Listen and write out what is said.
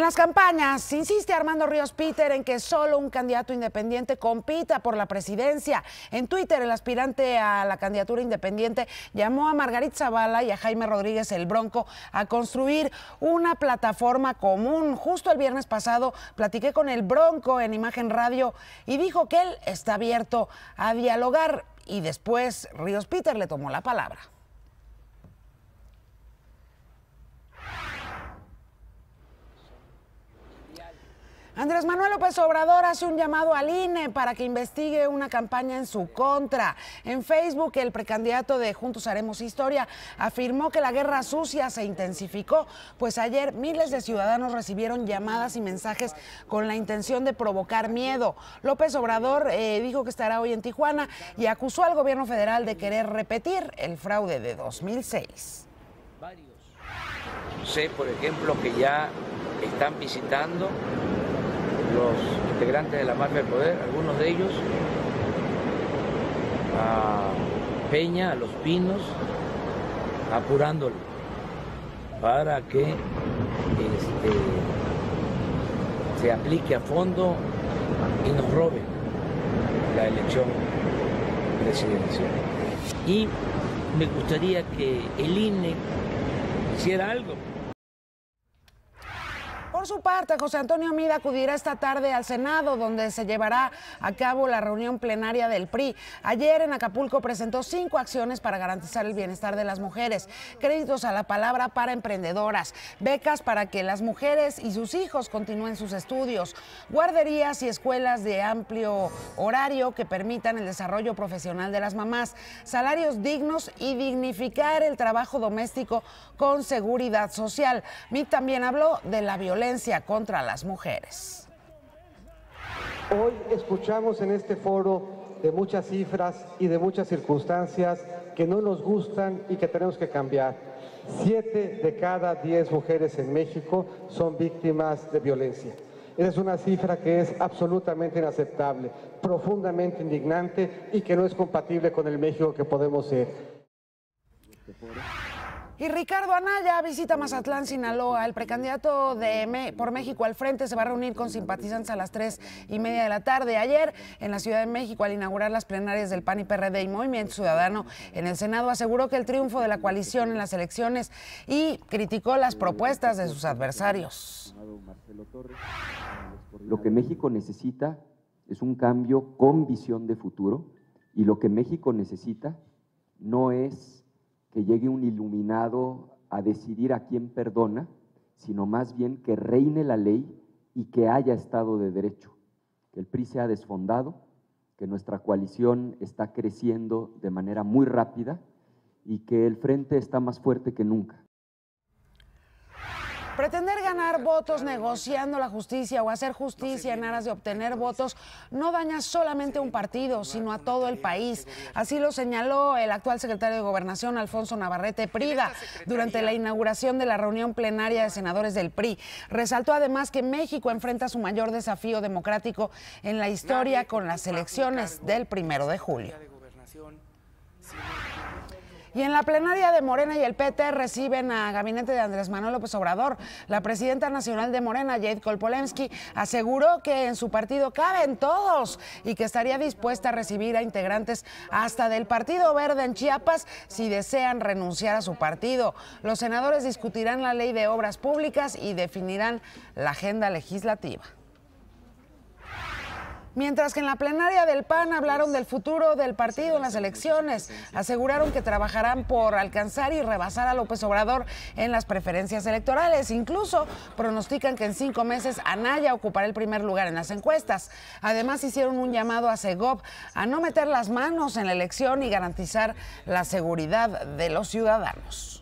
las campañas, insiste Armando Ríos Peter en que solo un candidato independiente compita por la presidencia. En Twitter, el aspirante a la candidatura independiente llamó a Margarita Zavala y a Jaime Rodríguez el Bronco a construir una plataforma común. Justo el viernes pasado platiqué con el Bronco en Imagen Radio y dijo que él está abierto a dialogar y después Ríos Peter le tomó la palabra. Andrés Manuel López Obrador hace un llamado al INE para que investigue una campaña en su contra. En Facebook, el precandidato de Juntos Haremos Historia afirmó que la guerra sucia se intensificó, pues ayer miles de ciudadanos recibieron llamadas y mensajes con la intención de provocar miedo. López Obrador eh, dijo que estará hoy en Tijuana y acusó al gobierno federal de querer repetir el fraude de 2006. Sé, por ejemplo, que ya están visitando los integrantes de la mafia del poder, algunos de ellos, a Peña, a Los Pinos, apurándole para que este, se aplique a fondo y nos robe la elección presidencial. Y me gustaría que el INE hiciera algo. Por su parte, José Antonio Mida acudirá esta tarde al Senado, donde se llevará a cabo la reunión plenaria del PRI. Ayer en Acapulco presentó cinco acciones para garantizar el bienestar de las mujeres, créditos a la palabra para emprendedoras, becas para que las mujeres y sus hijos continúen sus estudios, guarderías y escuelas de amplio horario que permitan el desarrollo profesional de las mamás, salarios dignos y dignificar el trabajo doméstico con seguridad social. Mid también habló de la violencia contra las mujeres. Hoy escuchamos en este foro de muchas cifras y de muchas circunstancias que no nos gustan y que tenemos que cambiar. Siete de cada diez mujeres en México son víctimas de violencia. Es una cifra que es absolutamente inaceptable, profundamente indignante y que no es compatible con el México que podemos ser. Y Ricardo Anaya visita Mazatlán, Sinaloa. El precandidato de por México al frente se va a reunir con simpatizantes a las tres y media de la tarde. Ayer, en la Ciudad de México, al inaugurar las plenarias del PAN y PRD y Movimiento Ciudadano en el Senado, aseguró que el triunfo de la coalición en las elecciones y criticó las propuestas de sus adversarios. Lo que México necesita es un cambio con visión de futuro y lo que México necesita no es que llegue un iluminado a decidir a quién perdona, sino más bien que reine la ley y que haya Estado de Derecho, que el PRI sea desfondado, que nuestra coalición está creciendo de manera muy rápida y que el frente está más fuerte que nunca. Pretender ganar votos negociando la justicia o hacer justicia en aras de obtener votos no daña solamente a un partido, sino a todo el país. Así lo señaló el actual secretario de Gobernación, Alfonso Navarrete Prida, durante la inauguración de la reunión plenaria de senadores del PRI. Resaltó además que México enfrenta su mayor desafío democrático en la historia con las elecciones del primero de julio. Y en la plenaria de Morena y el PT reciben a gabinete de Andrés Manuel López Obrador. La presidenta nacional de Morena, Jade Kolpolensky, aseguró que en su partido caben todos y que estaría dispuesta a recibir a integrantes hasta del Partido Verde en Chiapas si desean renunciar a su partido. Los senadores discutirán la ley de obras públicas y definirán la agenda legislativa. Mientras que en la plenaria del PAN hablaron del futuro del partido en las elecciones, aseguraron que trabajarán por alcanzar y rebasar a López Obrador en las preferencias electorales. Incluso pronostican que en cinco meses Anaya ocupará el primer lugar en las encuestas. Además hicieron un llamado a Segov a no meter las manos en la elección y garantizar la seguridad de los ciudadanos.